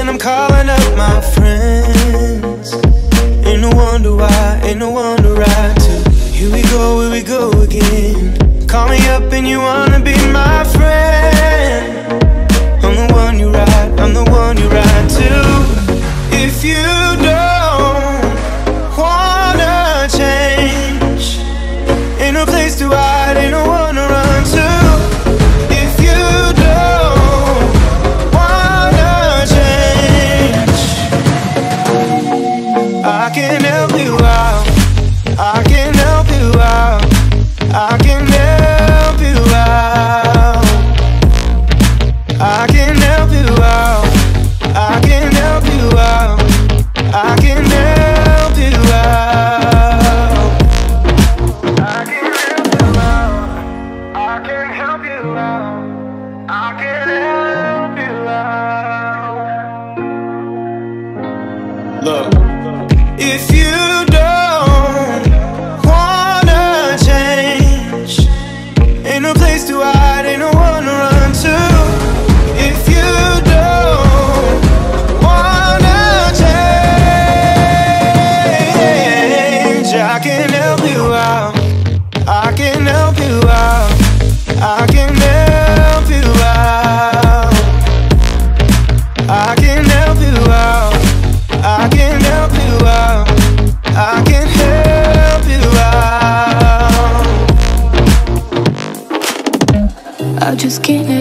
and I'm calling up my friends. Ain't no wonder why, ain't no wonder right to. Here we go, here we go again. Call me up and you wanna be my friend. I'm the one you ride, I'm the one you ride to. If you if you don't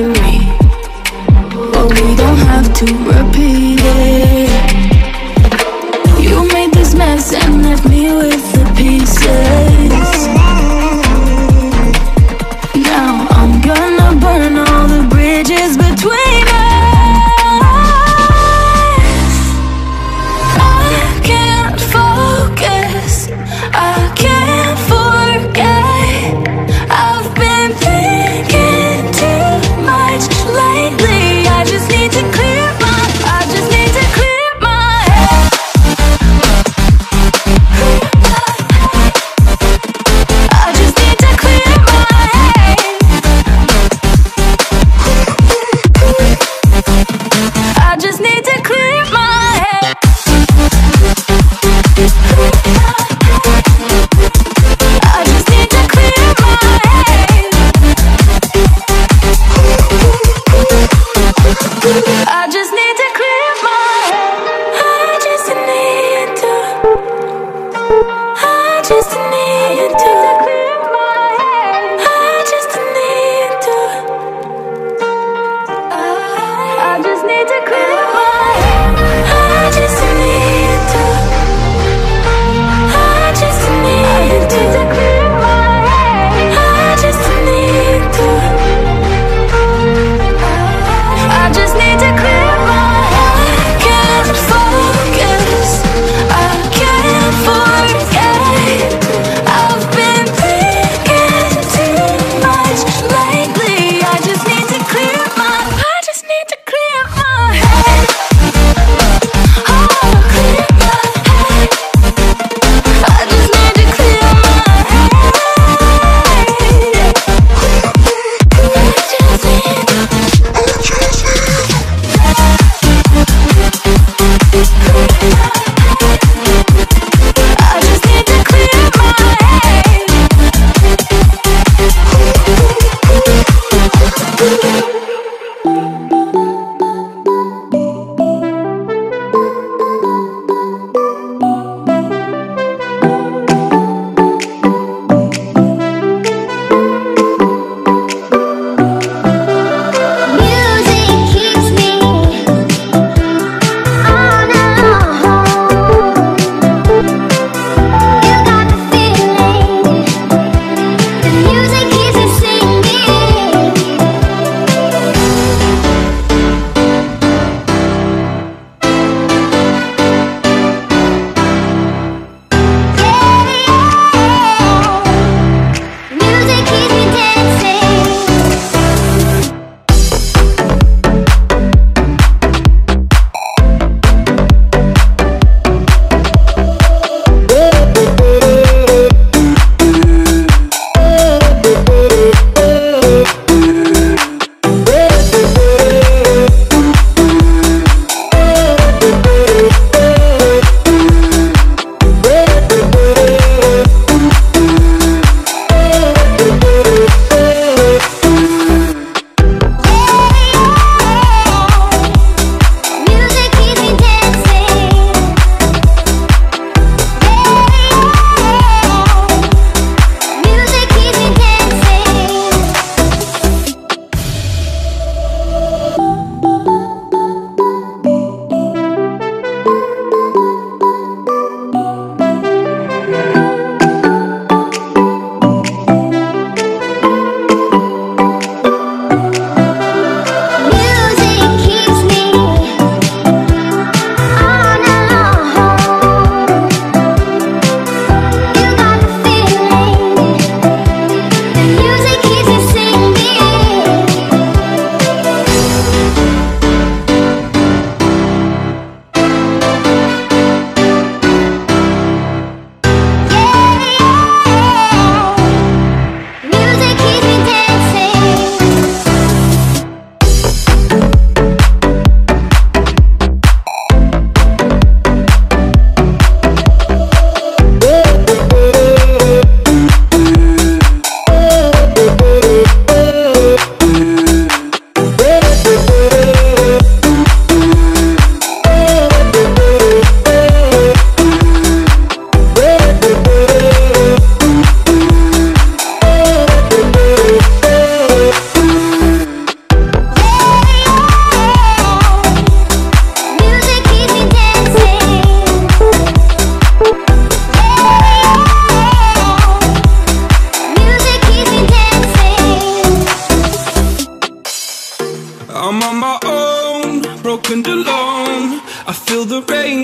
to me.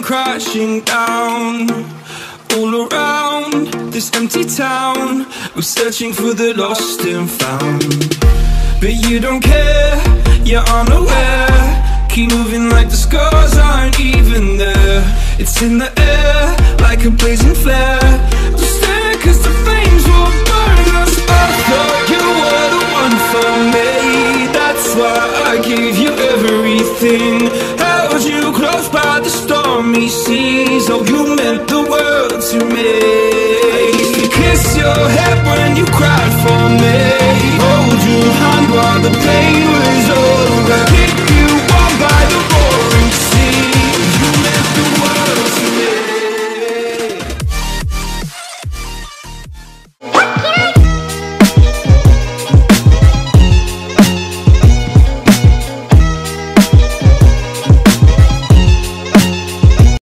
Crashing down all around this empty town. We're searching for the lost and found. But you don't care, you're unaware. Keep moving like the scars aren't even there. It's in the air like a blazing flare. Just the flames will burn us. I thought you were the one for me. That's why I gave you everything. So you meant the world to me I used to kiss your head when you cried for me.